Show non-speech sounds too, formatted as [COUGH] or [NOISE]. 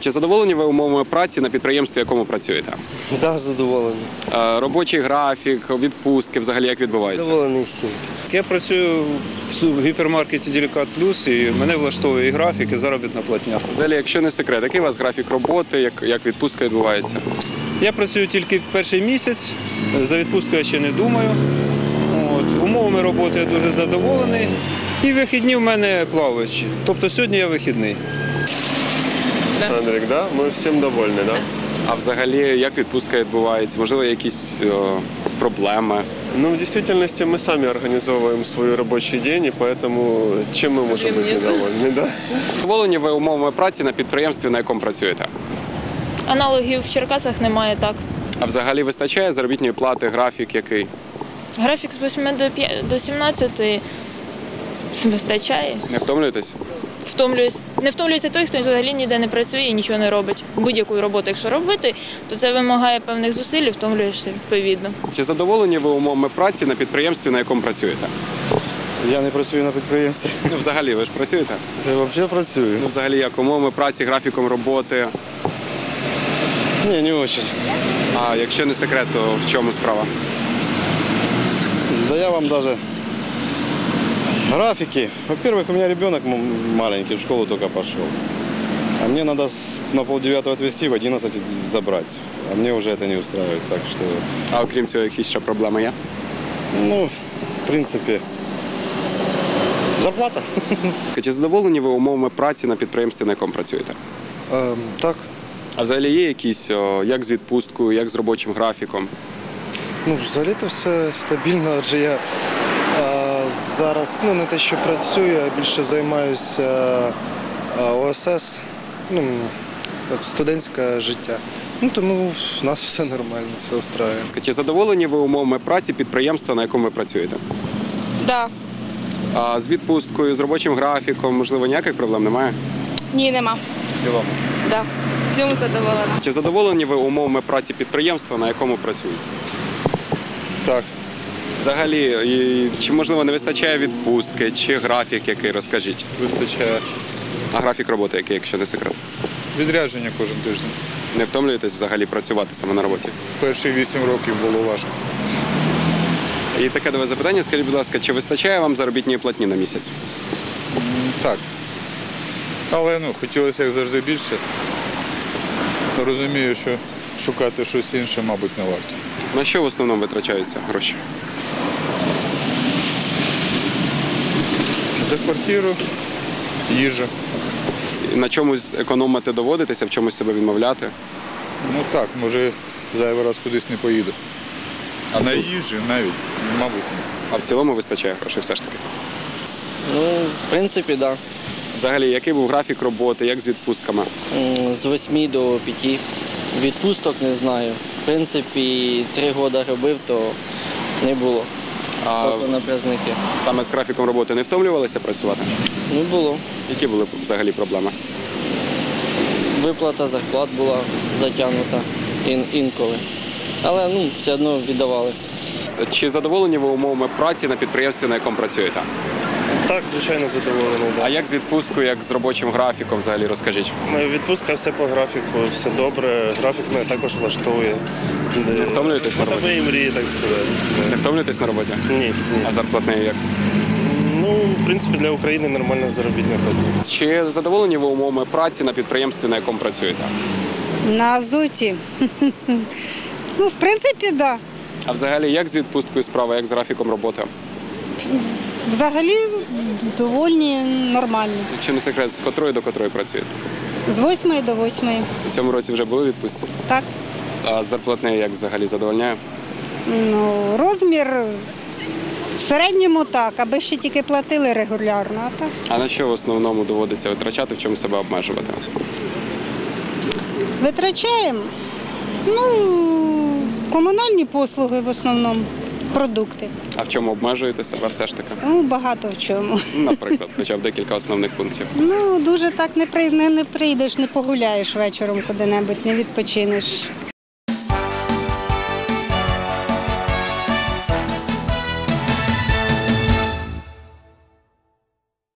Чи задоволені ви умовами праці на підприємстві, якому працюєте? [LAUGHS] Так, задоволений. Е, Робочий графік, відпустки, взагалі як відбувається? Задоволений всім. Я працюю в гіпермаркеті Делікат Плюс і мене влаштовує і графік, і заробітна платня. Взагалі, якщо не секрет, який у вас графік роботи, як, як відпустка відбувається? Я працюю тільки перший місяць, за відпустку я ще не думаю. От. Умовами роботи я дуже задоволений. І вихідні в мене плаваючі. Тобто сьогодні я вихідний. Андрик, да? Мы всем довольны, да? А взагалі, як відпустка відбувається? Можливо, якісь о, проблеми? Ну, в действительности мы сами организовываем свой рабочий день, и поэтому чем мы можем быть недовольны, да? Задоволені ви умовами праці на підприємстві, на якому працюєте? Аналогів в Черкасах немає так. А взагалі вистачає заробітної плати, графік який? Графік з 8 до 5 до 17 вистачає. Не втомлюєтесь? Втомлююсь. Не втомлюється той, хто взагалі ніде не працює і нічого не робить. Будь-яку роботу, якщо робити, то це вимагає певних зусиль і втомлюєшся відповідно. Чи задоволені ви умовами праці на підприємстві, на якому працюєте? Я не працюю на підприємстві. Ну, взагалі, ви ж працюєте? Я взагалі працюю. Ну, взагалі, як умовами праці, графіком роботи. Ні, не дуже. А якщо не секрет, то в чому справа? Да я вам даже графики. Во-первых, у меня ребенок маленький, в школу только пошел. А мне надо на полдевятого отвезти, в 11 забрать. А мне уже это не устраивает. Так что, А окрім цього, якісь ще проблеми є? ну, в принципе, зарплата. [LAUGHS] Чи задоволені ви умовами праці на підприємстві, на якому працюєте? Ем, так, А взагалі є якісь, о, як з відпусткою, як з робочим графіком? ну взагалі-то все стабільно, адже я е, зараз ну, не те, що працюю, а більше займаюся е, ОСС, ну, студентське життя. Ну тому в нас все нормально, все устраює. Чи задоволені ви умовами праці підприємства, на якому ви працюєте? Да. А з відпусткою, з робочим графіком, можливо, ніяких проблем немає? Ні, нема. В цілому. Да. В цьому задоволена. Чи задоволені ви умовами праці підприємства, на якому працюєте? Так. Взагалі, і чи можливо не вистачає відпустки, чи графік який, розкажіть. Вистачає А графік роботи який, якщо не секрет? відрядження кожен тиждень. Не втомлюєтесь взагалі працювати саме на роботі? Перші вісім років було важко. І таке до вас запитання, скажіть, будь ласка, чи вистачає вам заробітної платні на місяць? Так. Але ну, хотілося як завжди більше. Розумію, що шукати щось інше, мабуть, не варто. На що в основному витрачаються гроші? Квартиру, їжа. На чомусь економити доводитеся, в чомусь себе відмовляти? Ну так, може зайвий раз кудись не поїду. А на їжі навіть, мабуть. А в цілому вистачає грошей все ж таки. Ну, в принципі, так. Взагалі, який був графік роботи, як з відпустками? З 8 до 5. Відпусток не знаю. В принципі, три роки робив, то не було. А Тобто на праздники. саме з графіком роботи не втомлювалися працювати? Ну, було. Які були взагалі проблеми? Виплата зарплат була затягнута ін- інколи. Але ну, все одно віддавали. Чи задоволені ви умовами праці на підприємстві, на якому працюєте? Так, звичайно, задоволений. А як з відпусткою, як з робочим графіком взагалі розкажіть? Відпустка все по графіку, все добре. Графік мене також влаштовує. Не втомлюєтесь на роботі? мої мрії, так сказати. Не втомлюєтесь на роботі? Ні, ні. А зарплатнею як? Ну, в принципі, для України нормальна заробітна платня. Чи задоволені ви умовами праці на підприємстві, на якому працюєте? На азоті. ну, в принципі, так. Да. А взагалі, як з відпусткою справа, як з графіком роботи? Взагалі довольні нормально. Якщо не секрет, з котрої до котрої працюєте? З 8 до 8. У цьому році вже були відпустці? Так. А з зарплатнею як взагалі задовольняє? Ну, розмір в середньому так, аби ще тільки платили регулярно, а так. А на що в основному доводиться витрачати, в чому себе обмежувати? Витрачаємо. Ну, комунальні послуги в основному, продукти. А в чому обмежуєте себе все ж таки? Ну, багато в чому. Наприклад, хоча б декілька основних пунктів. Ну, дуже так не, при, не, не прийдеш, не погуляєш вечором куди-небудь, не відпочинеш.